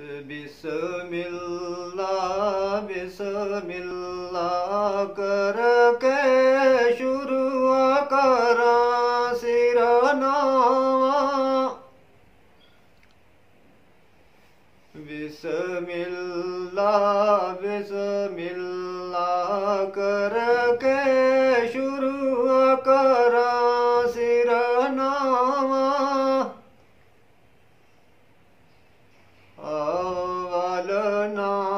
बिस्मिल्लाह बिस्मिल्लाह करके शुरू करा सिरनावा बिस्मिल्लाह बिस्मिल्लाह करके शुरू कर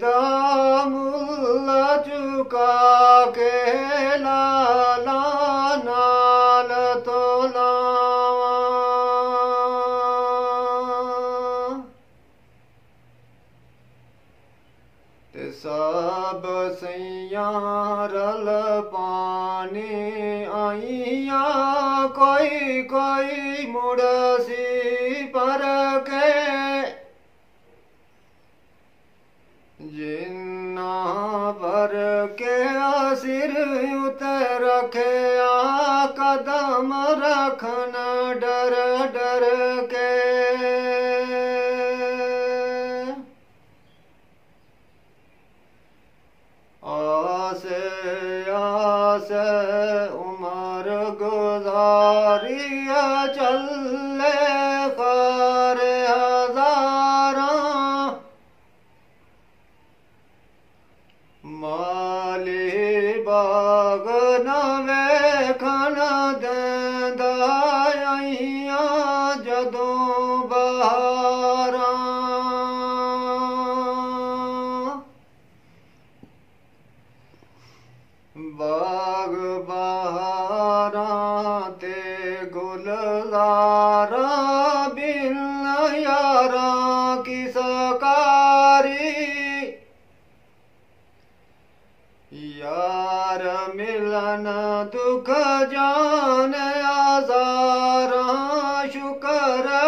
دام اللہ چکا کے لالا نال تو سب سیاں رل پانی آئیاں، کوئی کوئی مڑ سی ਭਰ ਕੇ ਸਿਰ ਉਤੇ ਰੱਖਿਆ ਕਦਮ ਰਖਨ ਡਰ ਡਰ ਜਦੋਂ ਬਹਾਰਾਂ ਬਾਗ ਬਾ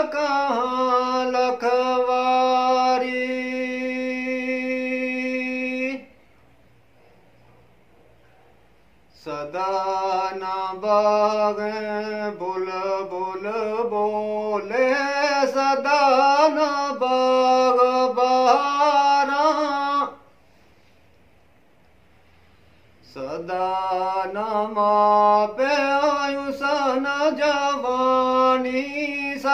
कहाँ लखवारी सदा न बाग बुल बुल, बोले, सदा न बाग सदा न मापे जवानी।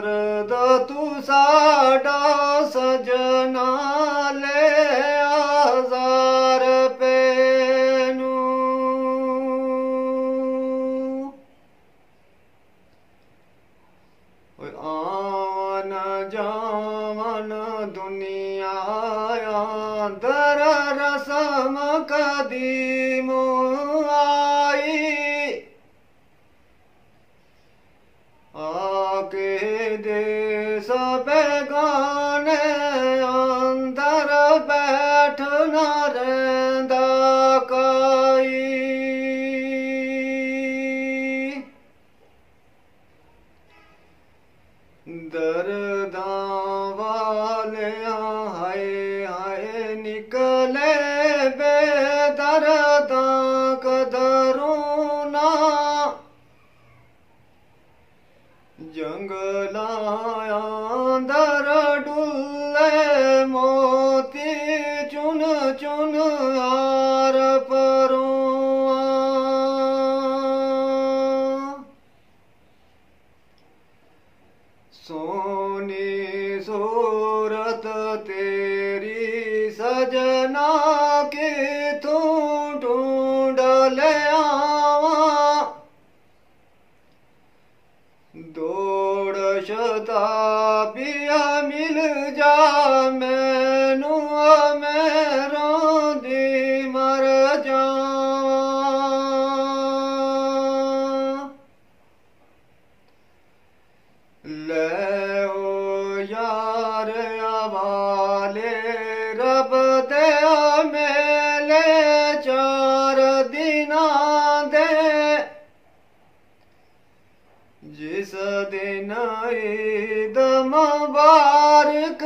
ਦਾਰੂ ਦਰਦ ਤੂੰ ਸਾਡਾ ਸਜਣਾ ਲੈ ਆਜ਼ਾਰ ਪੈਨੂ। ਓਏ ਆਵਨ ਜਾਵਨ ਦੁਨੀਆ ਅੰਦਰ ਰਸਮ ਕਦੀ ਦਰਦਾਂ ਵਾਲਿਆਂ ਹਾਏ ਹਾਏ ਨਿਕਲੇ ਬੇਦਰਦਾਂ ਕਦਰੋਂ ਨਾ। ਜੰਗਲਾਂ ਅੰਦਰ ਡੁੱਲੇ ਮੋਤੀ ਚੁਨ ਚੁਨ ਆਰ यशोदा पिया मिल जा मैं दम बारक